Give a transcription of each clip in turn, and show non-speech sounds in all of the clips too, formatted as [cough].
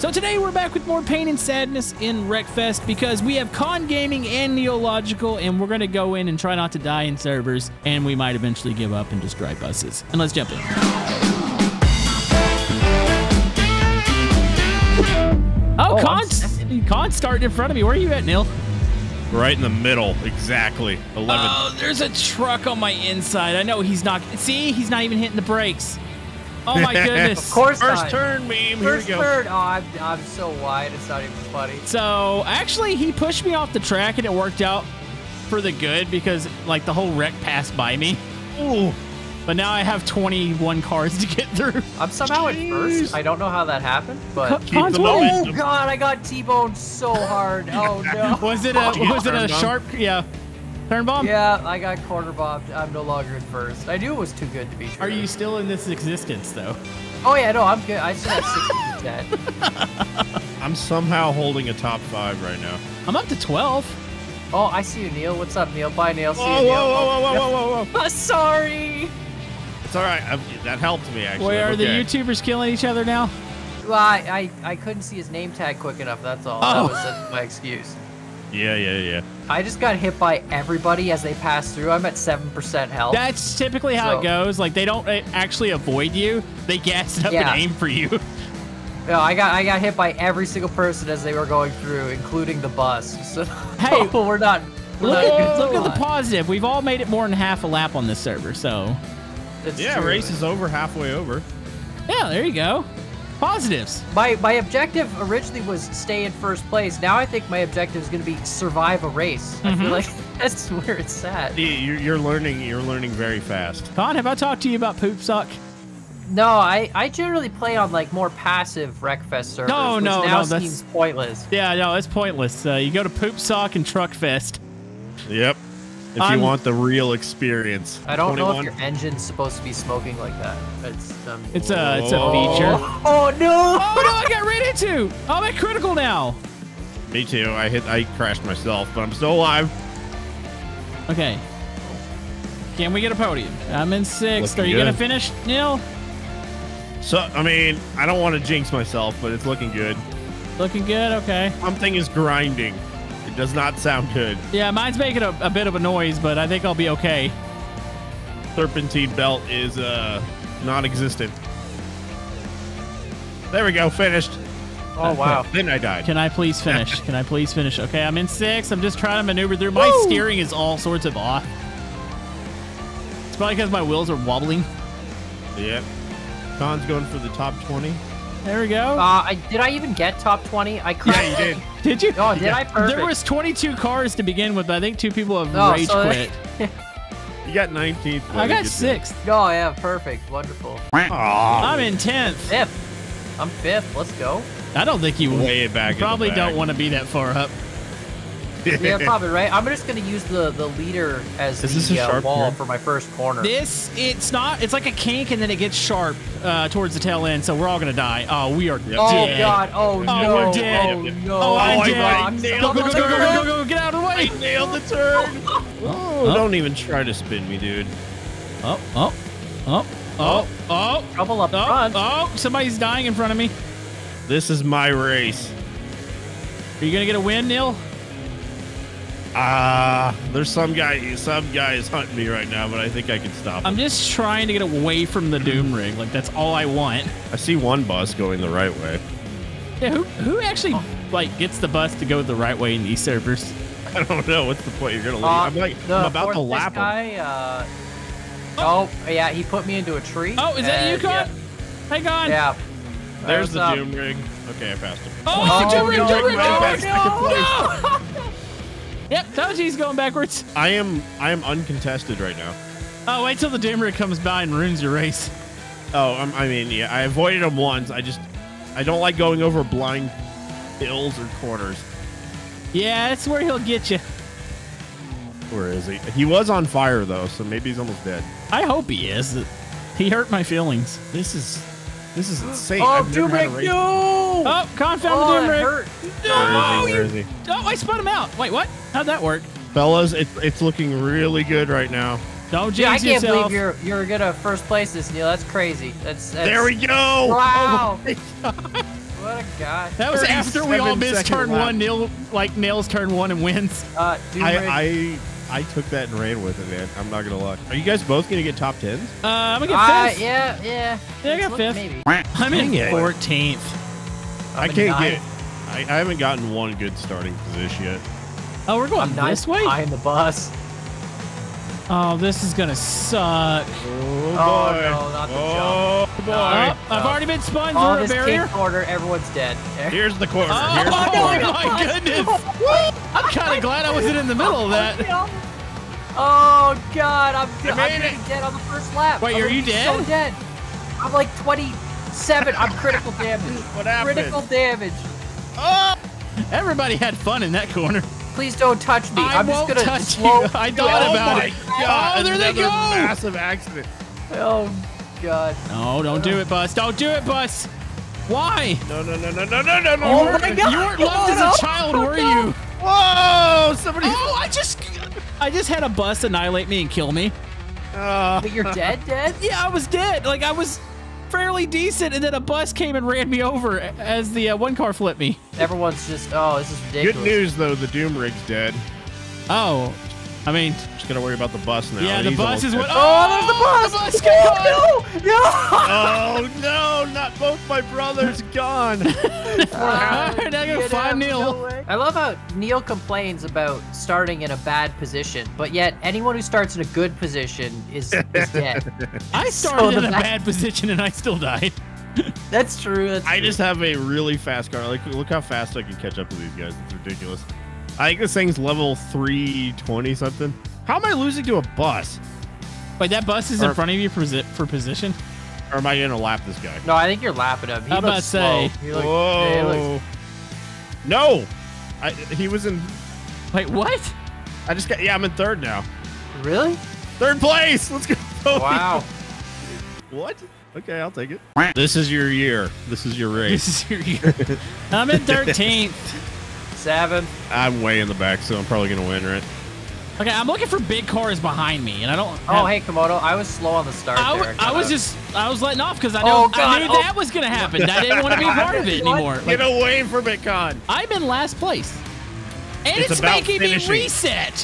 So today we're back with more pain and sadness in Wreckfest because we have Con Gaming and Neological, and we're gonna go in and try not to die in servers, and we might eventually give up and just drive buses. And let's jump in. Oh, Oh, I'm Con's, Con's starting in front of me. Where are you at, Neil? Right in the middle, exactly. 11. Oh, there's a truck on my inside. I know he's not. See, he's not even hitting the brakes. Oh my goodness. [laughs] Of course First not. turn meme. Here we First go. turn. Oh, I'm, I'm so wide. It's not even funny. So actually, he pushed me off the track, and it worked out for the good because like the whole wreck passed by me. Ooh. But now I have 21 cars to get through. I'm somehow in first. I don't know how that happened, but Con's the winning. oh god, I got T-boned so hard. Oh [laughs] no. Was it a Did you get was it a sharp yeah turn bomb? Yeah, I got corner bombed. I'm no longer in first. I knew it was too good to be true. Are you still in this existence though? Oh yeah, no, I'm good. I still have 60 to 10. [laughs] I'm somehow holding a top five right now. I'm up to 12. Oh, I see you, Neil. What's up, Neil? Bye, Neil. See Whoa, you, whoa, Neil. whoa, whoa, whoa, whoa, whoa. [laughs] Oh, sorry. It's all right. I'm, that helped me, actually. Where are I'm the. YouTubers killing each other now? Well, I, I, I couldn't see his name tag quick enough. That's all. Oh. That was my excuse. Yeah, yeah, yeah. I just got hit by everybody as they passed through. I'm at seven percent health. That's typically how it goes. Like they don't uh, actually avoid you; they gas up Yeah. and aim for you. [laughs] No, I got I got hit by every single person as they were going through, including the bus. [laughs] So Hey, [laughs] we're not. We're Look not at, look at the positive. We've all made it more than half a lap on this server. So It's Yeah, true. race is over, halfway over. yeah, there you go. Positives. My my objective originally was stay in first place. Now I think my objective is going to be survive a race. I Mm-hmm. feel like [laughs] that's where it's at. You're, you're learning. You're learning very fast. Con, have I talked to you about poop suck? No, I, I generally play on like more passive Wreckfest servers. No, which no, now no, that's- seems pointless. Yeah, no, it's pointless. Uh, you go to poop sock and truck fest. Yep. If I'm- you want the real experience. I don't know if your engine's supposed to be smoking like that. It's um, It's a it's a feature. Oh no! Oh no, I got ran into. I'm at critical now. Me too. I hit. I crashed myself, but I'm still alive. Okay. Can we get a podium? I'm in sixth. Looking Are you gonna finish, Neil? So I mean, I don't want to jinx myself, but it's looking good. Looking good. Okay. Something is grinding. It does not sound good. Yeah, mine's making a, a bit of a noise, but I think I'll be okay. Serpentine belt is uh non-existent. There we go. Finished. Oh [laughs] wow! Then I died. Can I please finish? [laughs] Can I please finish? Okay, I'm in six. I'm just trying to maneuver through. My Woo! steering is all sorts of off. It's probably because my wheels are wobbling. Yeah. Con's going for the top 20. There we go. Uh, I, did I even get top 20? I Yeah, crashed. you did. Did you? Oh, did I? Perfect. There was 22 cars to begin with, but I think two people have Oh, rage so- quit. [laughs] You got 19th. I got sixth. Oh yeah, perfect, wonderful. Aw, I'm in 10th. Fifth. I'm fifth. Let's go. I don't think you way back. in the probably back. don't want to be that far up. [laughs] Yeah, probably right. I'm just gonna use the the leader as Is this the a uh, wall turn? for my first corner. This, it's not, it's like a kink and then it gets sharp uh, towards the tail end, so we're all going to die. Oh, we are oh dead. god! Oh, no! we're dead. Oh Yep, yep. no! Oh, I'm I dead. nailed Go, go, go, go, go, go, go, go, get out of the way. I [laughs] nailed the turn. [laughs] Oh, don't even try to spin me, dude. Oh, oh, oh, oh, oh, Trouble up oh, front. oh, somebody's dying in front of me. This is my race. Are you going to get a win, Neil? Ah, there's some guy. Some guy is hunting me right now, but I think I can stop him. I'm just trying to get away from the doom [clears throat] ring. Like, that's all I want. I see one bus going the right way. Yeah, who, who actually, like, gets the bus to go the right way in these servers? [laughs] I don't know what's the point. You're gonna leave. Uh, I'm like, I'm about to fourth place lap him. guy, uh, oh. yeah, he put me into a tree. Oh, is that you, and, Con? Hey, Con. Yeah. There's What's the up? doom rig. Okay, I passed him. Oh, Oh, doom ring, doom ring, no, doom ring. no. [laughs] Yep, told you he's going backwards. I am I am uncontested right now. Oh, wait till the doom comes by and ruins your race. Oh, I'm, I mean, yeah, I avoided him once. I just I don't like going over blind hills or corners. Yeah, that's where he'll get you. Where is he? He was on fire though, so maybe he's almost dead. I hope he is. He hurt my feelings. This is this is insane. Oh, I've never had a race- no! Oh, Con found Oh, the doom rig. hurt. No, Where is he? you- Where is he? Oh, I spun him out. Wait, what? How'd that work? Fellas, it's it's looking really good right now. Don't Dude, I can't yourself. believe you're you're gonna first place this, Neil. That's crazy. That's, that's There we go. Wow. [laughs] Oh. What a Oh god. That was after we all missed turn lap. one. Neil like nails turn one and wins. Uh, I, I I took that and ran with it, man. I'm not gonna lie. Are you guys both gonna get top tens? Uh, I'm gonna get Uh, fifth. yeah, yeah. Yeah, I got fifth. Maybe. I'm in Dang it. 14th. I I'm in can't ninth. get. I, I haven't gotten one good starting position yet. Oh, we're going I'm ninth this way. behind the bus. Oh, this is gonna suck. Oh, Oh, boy. no, not the oh boy. Oh, I've already been spun Oh, through a this barrier. pink corner, everyone's dead. [laughs] Here's the corner. Oh, Here's the corner. my [laughs] goodness! Oh, I'm kind of glad I wasn't in the middle of [laughs] that. Oh god, I'm, I I'm made getting it. dead on the first lap. Wait, I'm are you be dead? So dead. I'm like 27. I'm critical damage. [laughs] What happened? Critical damage. Oh! Everybody had fun in that corner. Please don't touch me. I I'm won't just gonna touch slow. you. I thought oh about my it. God, Oh, there they go. Massive accident. Oh god. No, don't do it, Bus. Don't do it, Bus. Why? No, no, no, no, no, no, no, no. Oh no. my God. You weren't loved as a child, were you? Whoa! Somebody. Oh, I just, I just had a bus annihilate me and kill me. Oh. But you're dead, dead? Yeah, I was dead. Like I was fairly decent, and then a bus came and ran me over as the uh, one car flipped me. Everyone's just, oh, this is ridiculous. Good news though, the Doom Rig's dead. Oh, I mean, Just gotta worry about the bus now. yeah, the He's bus is what. Oh, oh, there's the bus! The bus got caught. No! No! Oh no! Not both my brothers gone. [laughs] All right, now go Get find Neil. no. I love how Neil complains about starting in a bad position, but yet anyone who starts in a good position is, is [laughs] dead. I So started in a bad position and I still died. That's true. That's I true. just have a really fast car. Like, look how fast I can catch up to these guys. It's ridiculous. I think this thing's level 320 something. How am I losing to a bus? Wait, that bus is in front of you for, for position? Or am I gonna lap this guy? No, I think you're lapping him. He I'm about to say- slow. He look- Whoa! he looks- No, I, he was in. Wait, what? I just got. Yeah, I'm in third now. really? Third place. Let's go. Wow. [laughs] What? Okay, I'll take it. This is your year. This is your race. This is your year. I'm in [laughs] 13th. Seven. I'm way in the back, so I'm probably gonna win, right? Okay, I'm looking for big cars behind me, and I don't. Oh, hey, Camodo. I was slow on the start I, w- there. I was just I was letting off because I Oh, I knew Oh. that was gonna happen. I didn't want to be [laughs] part of it anymore. Like, Get away from it, Con. I'm in last place, and It's it's, making finishing. me reset.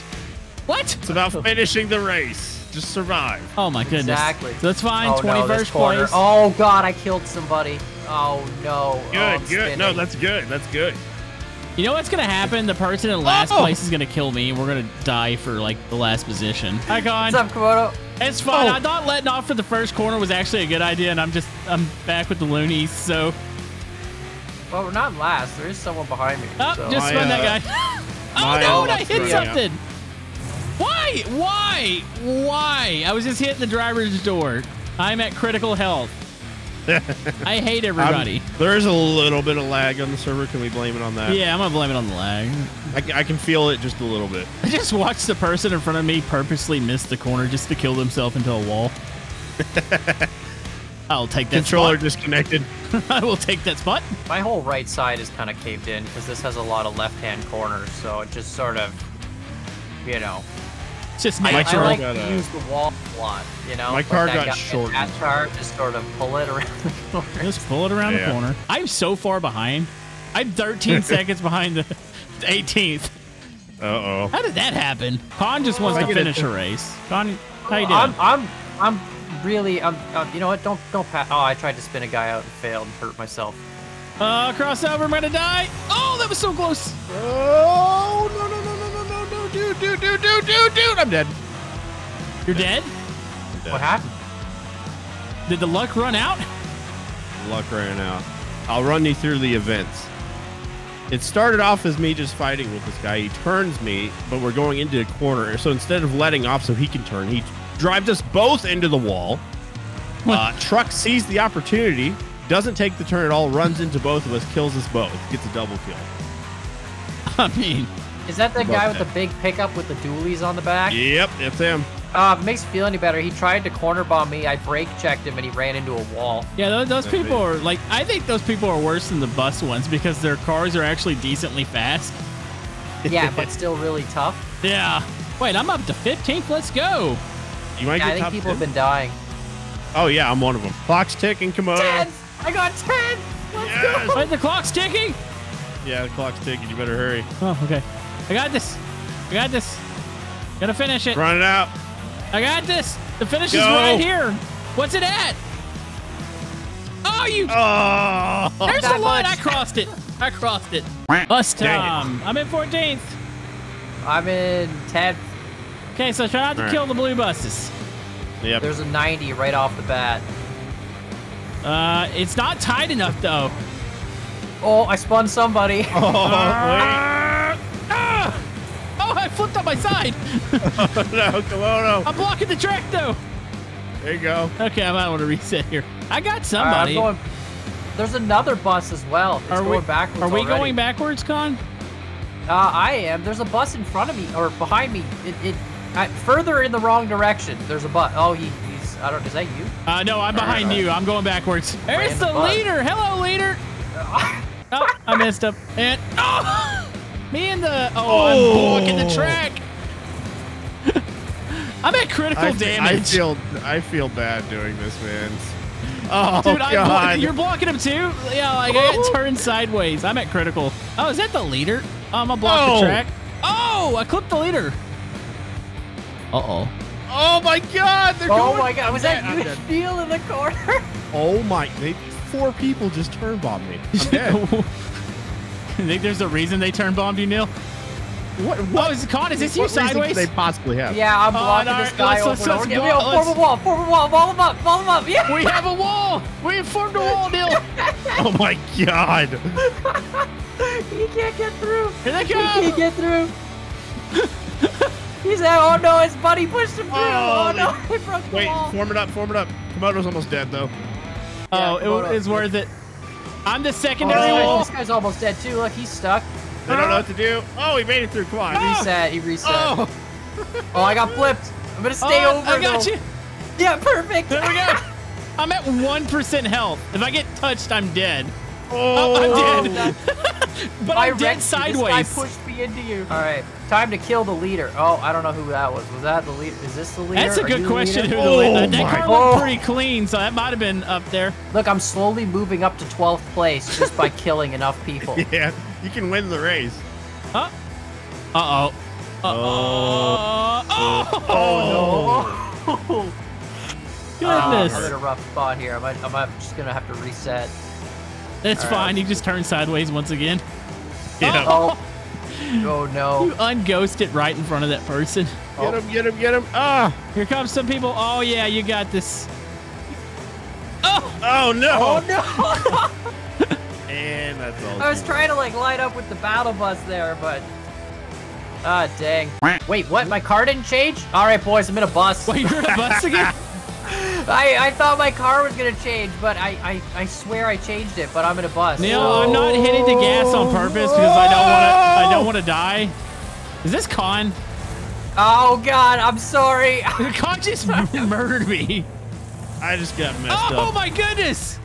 What? It's about finishing the race. Just survive. Oh my goodness. Exactly. So that's fine. oh, 21st this corner. place. Oh god, I killed somebody. Oh no. Good, oh, I'm good. No, that's good. That's good. You know what's gonna happen? The person in last Oh! place is gonna kill me, and we're gonna die for like the last position. Hi, Con. What's up, Camodo? It's fine. Oh. I thought letting off for the first corner was actually a good idea, and I'm just I'm back with the loonies. So Well, we're not last. There is someone behind me. oh, so. just My, spun uh, that guy. [gasps] oh no! and I hit yeah. something. Why? Why? Why? I was just hitting the driver's door. I'm at critical health. [laughs] I hate everybody. I'm- there is a little bit of lag on the server. Can we blame it on that? yeah, I'm gonna blame it on the lag. I, I can feel it just a little bit. [laughs] I just watched the person in front of me purposely miss the corner just to kill themselves into a wall. [laughs] I'll take that Controller spot. disconnected. I will take that spot. My whole right side is kind of caved in because this has a lot of left-hand corners, so it just sort of, you know, It's just I, My I natural. car like got, to uh, use the wall a lot. You know, My car that got short. in shortened. That car, just sort of pull it around the [laughs] corner. Just pull it around Yeah. the corner. I'm so far behind. I'm 13 [laughs] seconds behind the 18th. Uh oh. How did that happen? Con just wants I to finish a [laughs] race. Con, how you doing? I'm, I'm, I'm really, I'm, uh, you know what? Don't, don't pat. Oh, I tried to spin a guy out and failed and hurt myself. uh, crossover. I'm gonna die. Oh, that was so close. Oh no no dude dude dude dude dude dude I'm dead. You're dead. What happened? Did the luck run out? Luck ran out. I'll run you through the events. It started off as me just fighting with this guy. He turns me, but we're going into a corner. So instead of letting off so he can turn, he drives us both into the wall. Uh, truck sees the opportunity, doesn't take the turn at all, runs into both of us, kills us both, gets a double kill. [laughs] I mean, Is that the guy with that. the big pickup with the dualies on the back? Yep, it's him. Uh, if it makes you feel any better. He tried to corner bomb me. I brake checked him and he ran into a wall. yeah, those, those people be- are like. I think those people are worse than the bus ones because their cars are actually decently fast. [laughs] Yeah, but [laughs] still really tough. Yeah. Wait, I'm up to 15th. Let's go. You might Yeah, I think top people have been dying. Oh yeah, I'm one of them. Clock's ticking, Camodo. Ten! I got ten! Yes. Go. Wait, the clock's ticking. Yeah, the clock's ticking. You better hurry. Oh, okay. I got this. I got this. Gotta finish it. Run it out. I got this. The finish is right here. What's it at? Oh, you. Oh. There's the that line. much. I crossed it. I crossed it. Bus Dang time. I'm in 14th. I'm in 10th. Okay, so try not to All right. kill the blue buses. Yep. There's a 90 right off the bat. Uh, it's not tight enough though. Oh, I spun somebody. Oh! [laughs] Oh, I flipped on my side. wait. [laughs] no, Camodo. I'm blocking the track though. There you go. Okay, I might want to reset here. I got All right, I'm somebody. going- there's another bus as well. It's are going we backwards Are we already. going backwards, Con? Uh, I am. There's a bus in front of me or behind me. It, it I, further in the wrong direction. There's a bus. Oh, he, he's. I don't. Is that you? Uh, no, I'm behind you. I'm going backwards. There's Ran the the bus. leader. Hello, leader. [laughs] Oh, I messed up. And oh, [laughs] me and the oh, I'm Oh. blocking the track. [laughs] I'm at critical I, damage. I feel I feel bad doing this, man. Oh Dude, I'm blo- you're blocking him too? Yeah, like I got turned sideways. I'm at critical. Oh, is that the leader? Oh, I'm gonna block Oh. the track. Oh, I clipped the leader. Uh oh. oh my God! They're Oh going- my God! Was that I'm you, dead. Neil, in the corner? Oh my! They four people just turn bombed me. [laughs] I'm. You think there's a reason they turn bombed you, Neil? what? Oh, What? is Con? Is this you what reason sideways? could they possibly have? yeah, I'm Oh, blocking no, this guy let's- over let's- and over let's again. block- Yo, form let's- a wall, form a wall, ball him up, ball him up. Yeah. We have a wall. We have formed a wall, Neil. [laughs] Oh my God! [laughs] he can't get through. Here they He can't get through. He's out. Oh no, his buddy pushed him through. Oh, Oh, no, [laughs] he broke the Wait, wall. form it up, form it up. Camodo's almost dead though. Oh, Yeah, it, it's worth it. I'm the Oh, secondary this, wall. this guy's almost dead too. Look, he's stuck. They don't know what to do. Oh, he made it through. Come on. Reset. He reset. Oh, Oh, I got flipped. I'm gonna stay Oh, over. I got though. you. Yeah, perfect. There we go. [laughs] I'm at 1% health. If I get touched, I'm dead. Oh, I'm Oh, dead. [laughs] but I I'm dead wrecked. This sideways. guy pushed me into you. All right, time to kill the leader. Oh, I don't know who that was. Was that the leader? Is this the leader? That's a Are good you the question. Who the Oh lead- that my- car looked Oh. pretty clean, so that might have been up there. Look, I'm slowly moving up to 12th place just by [laughs] killing enough people. [laughs] yeah, you can win the race. Huh? Uh oh. Uh oh. Oh, Oh goodness. I'm in a rough spot here. I might, I'm just gonna have to reset. [laughs] It's All right. fine. You just turn sideways once again. Yeah. Oh, oh no. [laughs] You unghost it right in front of that person. Get him, get him, get him. Ah! Here comes some people. Oh, yeah, you got this. Oh, Oh no! Oh no! [laughs] And that's all. I was trying to like light up with the battle bus there, but ah dang. Wait, what? My car didn't change? All right, boys, I'm in a bus. wait, you're in a bus again? I, I thought my car was gonna change, but I, I, I swear I changed it, but I'm in a bus. Neil, I'm not hitting the gas on purpose because I don't want to. I don't want to die. Is this Con? Oh God, I'm sorry. The [laughs] Con just [laughs] murdered me. I just got messed Oh up. Oh my goodness!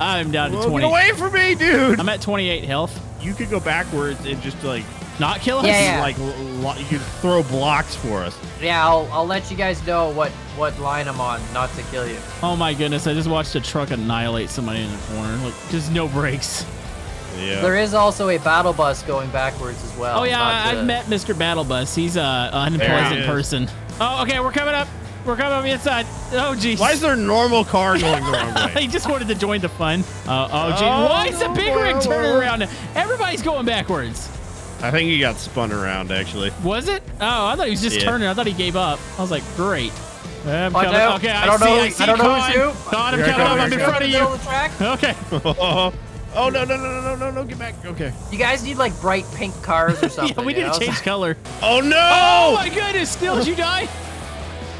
I'm down to Whoa, 20. get away from me, dude! I'm at 28 health. You could go backwards and just like, Not kill us? Yeah, [laughs] yeah. like, lo- you could throw blocks for us. yeah, I'll, I'll let you guys know what, what line I'm on, not to kill you. Oh my goodness! I just watched a truck annihilate somebody in the corner. Like, just no brakes. Yeah. There is also a battle bus going backwards as well. Oh yeah, not I- to- I've met Mr. Battle Bus. He's a unpleasant is. person. Oh, okay, we're coming up. We're coming up the inside. Oh jeez. Why is there a normal car going the wrong [laughs] way? he just wanted to join the fun. Uh, oh, gee. Oh, Why is the big rig turning around? Everybody's going backwards. I think he got spun around actually. Was it? Oh, I thought he was just Yeah. turning. I thought he gave up. I was like, great. I'm Oh, coming. no. Okay, I, I don't see. know- I see. I don't know who's who. Con, I'm Here I coming come. I'm here in I front of you. of track. Okay. [laughs] oh no no no no no no no! Get back. Okay. You guys need like bright pink cars or [laughs] something. yeah, we you need to know? change color. Oh no! Oh my goodness! Still, did you die?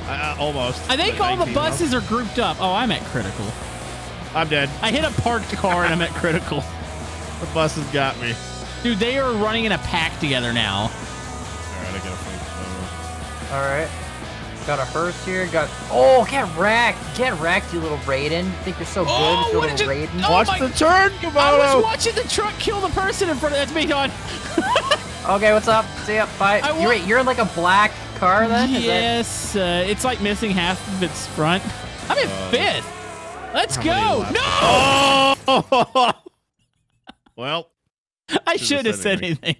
Uh, almost. I think all the 19 buses are grouped up. Oh, I'm at critical. I'm dead. I hit a parked car and I'm at [laughs] critical. The bus has got me. Dude, they are running in a pack together now. All right, I gotta find All right. Got a hearse here. Got oh, get wrecked, get wrecked, you little Raiden. Think you're so good, Oh, you what little did you- Raiden. Oh Watch my- the turn, I was watching the truck kill the person in front of that's me, Don. [laughs] Okay, what's up? See ya. Bye. I You're wa- wait, you're in like a black car then? Is that- yes, uh, it's like missing half of its front. I'm in Uh, fifth. Let's go. No, Oh! [laughs] well, I should've should have said anything.